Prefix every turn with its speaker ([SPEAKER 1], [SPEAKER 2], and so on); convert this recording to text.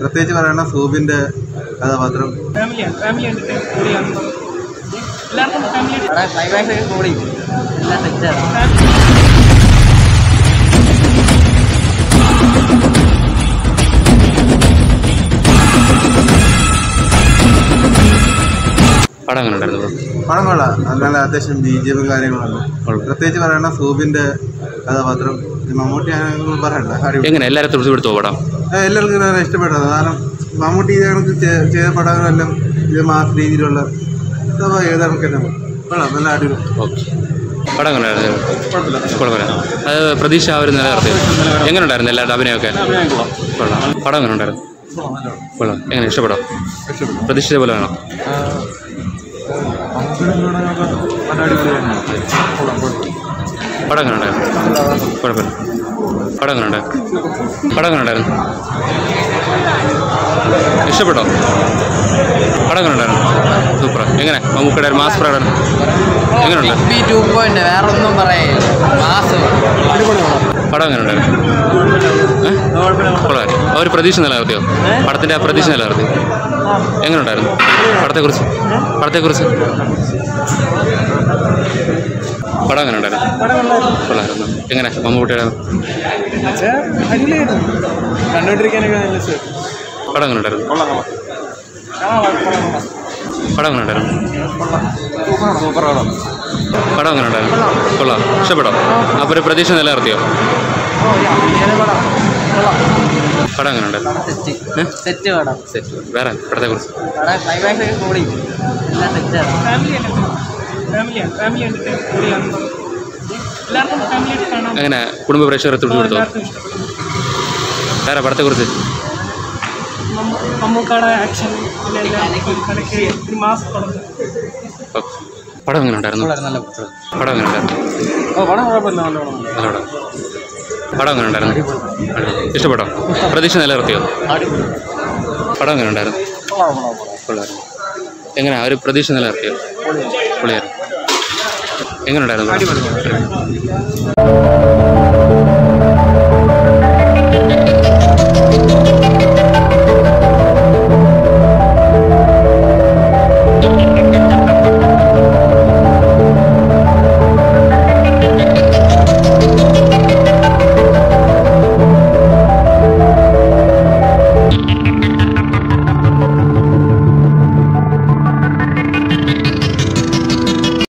[SPEAKER 1] പ്രത്യേകിച്ച് പറയണ സൂബിന്റെ കഥാപാത്രം.
[SPEAKER 2] പടം
[SPEAKER 1] കൊള്ളാം. നല്ല അത്യാവശ്യം ബി ജി എം കാര്യങ്ങളാണ്. പ്രത്യേകിച്ച് പറയണ സൂബിന്റെ കഥാപാത്രം മമ്മൂട്ടി അങ്ങനെ പറയണ്ട.
[SPEAKER 2] എങ്ങനെ? എല്ലാവരും തൃപ്തിപ്പെടുത്തുമോ പടം?
[SPEAKER 1] എല്ലാവർക്കും ഇത് ഇഷ്ടപ്പെട്ടത് കാരണം മമ്മൂട്ടി ഇത് കണക്ക് ചെയ്ത പടങ്ങളെല്ലാം ഇത് മാസ് രീതിയിലുള്ള കണക്ക് തന്നെ കൊള്ളാം നല്ല അടിപൊളി.
[SPEAKER 2] പടം അത് പ്രതീക്ഷ ആ ഒരു നിലനിർത്തി. എങ്ങനെ ഉണ്ടായിരുന്നു എല്ലാവരുടെ അഭിനയമൊക്കെ? കൊള്ളാം. പടം എങ്ങനെ ഉണ്ടായിരുന്നു കൊള്ളാം. എങ്ങനെ ഇഷ്ടപ്പെടാം? പ്രതീക്ഷിച്ച പോലെ വേണം? പടം എങ്ങനെ ഉണ്ടായിരുന്നു കുഴപ്പമില്ല. പടം എങ്ങനെ ഉണ്ടായിരുന്നു പടം എങ്ങനെ ഉണ്ടായിരുന്നു ഇഷ്ടപ്പെട്ടോ? പടം എങ്ങനെ ഉണ്ടായിരുന്നു സൂപ്പർ എങ്ങനെ? മമ്മൂക്കയുടെ മാസ് പ്രകടനം. എങ്ങനെയുണ്ട്?
[SPEAKER 3] വേറെ ഒന്നും മാസ്.
[SPEAKER 2] പടം എങ്ങനെ ഉണ്ടായിരുന്നു ആ ഒരു പ്രതീക്ഷ നിലനിർത്തിയോ? പടത്തിന്റെ ആ പ്രതീക്ഷ നിലനിർത്തി. എങ്ങനെ ഉണ്ടായിരുന്നു പടത്തെക്കുറിച്ച്? പടത്തെക്കുറിച്ച്? പടം എങ്ങനെ? ഉണ്ടായിരുന്നു കൊള്ളായിരുന്നു എങ്ങനെ മമ്മൂട്ടിയുടെ. പടം എങ്ങനെ ഉണ്ടായിരുന്നു പടം എങ്ങനെ ഉണ്ടായിരുന്നു പടം. എങ്ങനെ ഉണ്ടായിരുന്നു കൊള്ളാം. ഇഷ്ടപ്പെടാം അപ്പോൾ ഒരു പ്രതീക്ഷ നിലനിർത്തിയോ? പടം. എങ്ങനെ ഉണ്ടായിരുന്നു വേറെ പടത്തെക്കുറിച്ച്?
[SPEAKER 3] അവിടെ
[SPEAKER 4] ഫാമിലിയാണ് ഫാമിലി എല്ലാവർക്കും ഫാമിലി ആയിട്ട്
[SPEAKER 2] എങ്ങനെ? കുടുംബ പ്രേക്ഷകർ തൃപ്തിപ്പെടുത്തോ
[SPEAKER 4] കൊടുത്തു?
[SPEAKER 2] വേറെ പടത്തെക്കുറിച്ച്?
[SPEAKER 4] കുറിച്ച് മമ്മൂക്കാടെ ആക്ഷൻ ഒരു മാസ് പടം
[SPEAKER 2] ഓക്കെ പടം എങ്ങനെ ഉണ്ടായിരുന്നു?
[SPEAKER 3] നല്ല
[SPEAKER 2] പടം. എങ്ങനെ ഉണ്ടായിരുന്നു?
[SPEAKER 4] ഓ പടം കുഴപ്പമില്ല നല്ല പടം.
[SPEAKER 2] എങ്ങനെ ഉണ്ടായിരുന്നു? ഇഷ്ടപ്പെട്ടോ? പ്രതീക്ഷ നിലനിർത്തിയോ? പടം എങ്ങനെ ഉണ്ടായിരുന്നു? എങ്ങനെ? ഒരു പ്രതീക്ഷ നിലനിർത്തിയോ? പൊളിയായിരുന്നു. എങ്ങനെ ഉണ്ടായിരുന്നു